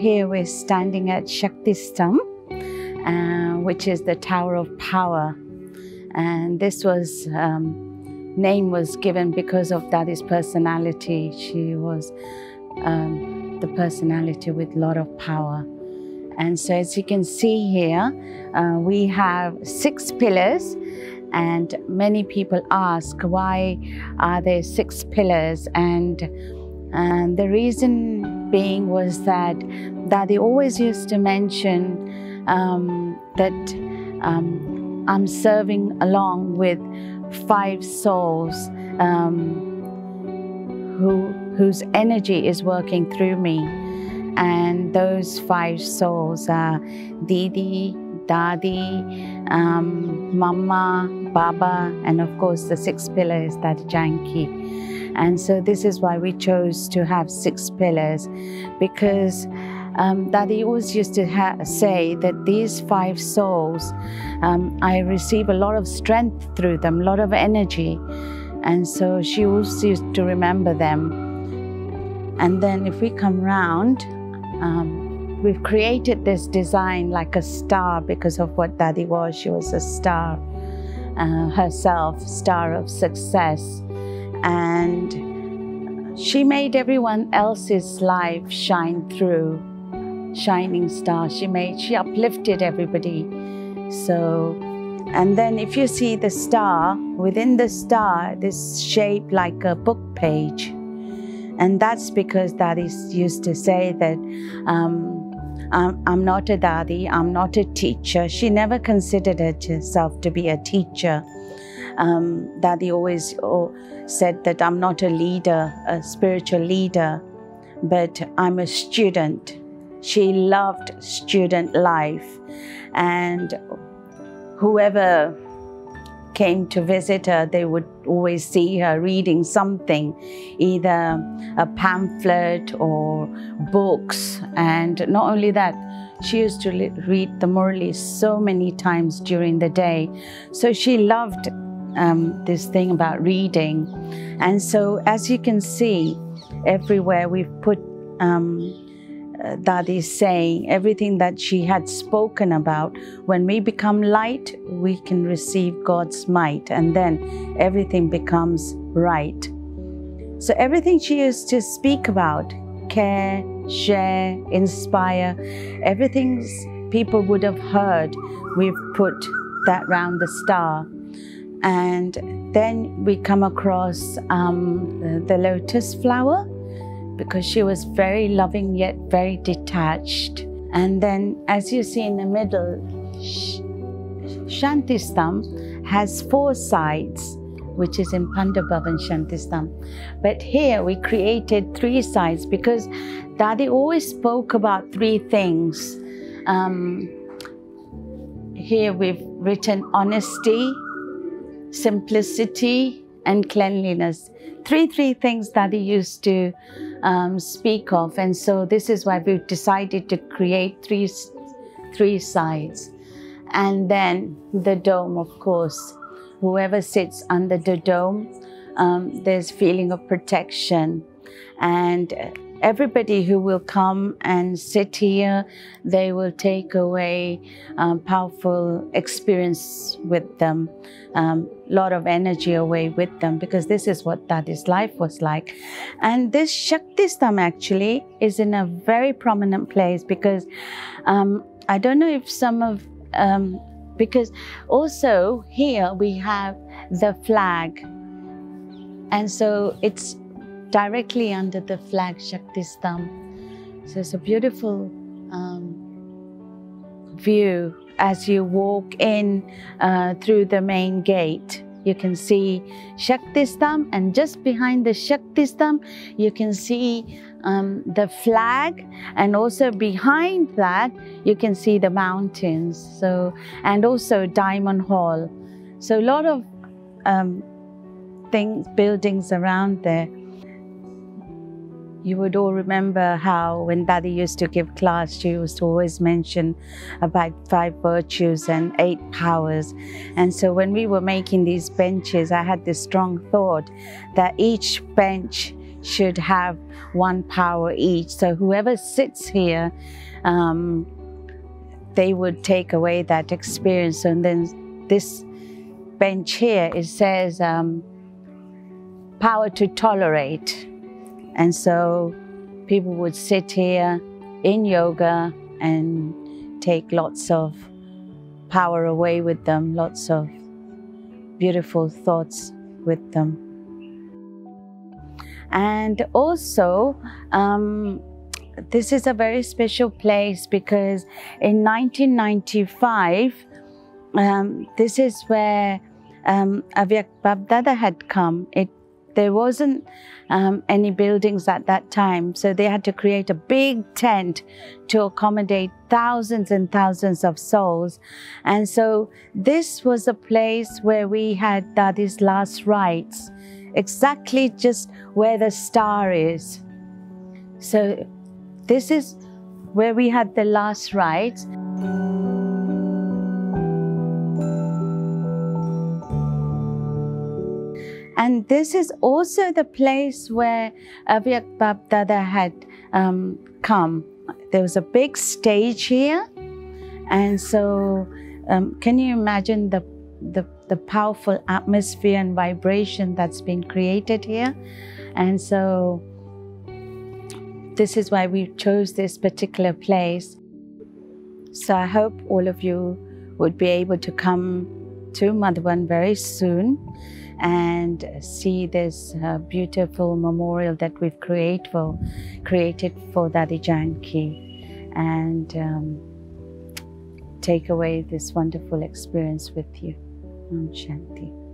here we're standing at Shakti Stambh, uh, which is the Tower of Power. And this was, um, name was given because of Dadi's personality. She was um, the personality with a lot of power. And so as you can see here, uh, we have six pillars and many people ask why are there six pillars and and the reason being was that Dadi always used to mention um, that um, I'm serving along with five souls um, who, whose energy is working through me. And those five souls are Didi, Dadi, um, Mama, Baba, and of course the sixth pillar is Dadi Janki. And so this is why we chose to have six pillars because um, Dadi always used to say that these five souls, um, I receive a lot of strength through them, a lot of energy. And so she always used to remember them. And then if we come round, um, we've created this design like a star because of what Dadi was. She was a star uh, herself, star of success. And she made everyone else's life shine through shining star. She made she uplifted everybody. So and then if you see the star within the star this shape like a book page. And that's because that is used to say that um, I'm, not a Dadi, I'm not a teacher. She never considered herself to be a teacher. Um, Dadi always oh, said that I'm not a leader, a spiritual leader, but I'm a student. She loved student life, and whoever came to visit her, they would always see her reading something, either a pamphlet or books. And not only that, she used to read the Murli so many times during the day. So she loved um, this thing about reading. And so, as you can see, everywhere we've put um, uh, Dadi saying everything that she had spoken about. When we become light, we can receive God's might, and then everything becomes right. So, everything she used to speak about care, share, inspire everything people would have heard, we've put that round the star. And then we come across um, the, the, lotus flower because she was very loving yet very detached. And then, as you see in the middle, Shanti Stambh has four sides, which is in Pandabhavan Shanti Stambh. But here we created three sides because Dadi always spoke about three things. Um, here we've written honesty, simplicity, and cleanliness. Three, three things that he used to um, speak of. And so this is why we've decided to create three, three sides. And then the dome, of course. Whoever sits under the dome, um, there's feeling of protection. And everybody who will come and sit here, they will take away um, powerful experience with them, a um, lot of energy away with them, because this is what Dadi's life was like. And this Shakti Stambh actually is in a very prominent place because um, I don't know if some of, um, because also here we have the flag. And so it's directly under the flag Shakti Stambh. So it's a beautiful um, view as you walk in uh, through the main gate. You can see Shakti Stambh, and just behind the Shakti Stambh, you can see um, the flag, and also behind that, you can see the mountains. So, and also Diamond Hall. So a lot of um, things, buildings around there. You would all remember how when Dadi used to give class, she used to always mention about five virtues and eight powers. And so when we were making these benches, I had this strong thought that each bench should have one power each. So whoever sits here, um, they would take away that experience. And then this bench here, it says um, power to tolerate. And so people would sit here in yoga and take lots of power away with them, lots of beautiful thoughts with them. And also, um, this is a very special place because in 1995, um, this is where um, Avyakt BapDada had come. It there wasn't um, any buildings at that time, so they had to create a big tent to accommodate thousands and thousands of souls. And so this was a place where we had Dadi's last rites, exactly just where the star is. So this is where we had the last rites. And this is also the place where Avyakt BapDada had um, come. There was a big stage here. And so, um, can you imagine the, the, the powerful atmosphere and vibration that's been created here? And so, this is why we chose this particular place. So, I hope all of you would be able to come to Madhuban very soon and see this uh, beautiful memorial that we've create for, created for Dadi Janki and um, take away this wonderful experience with you. Om Shanti.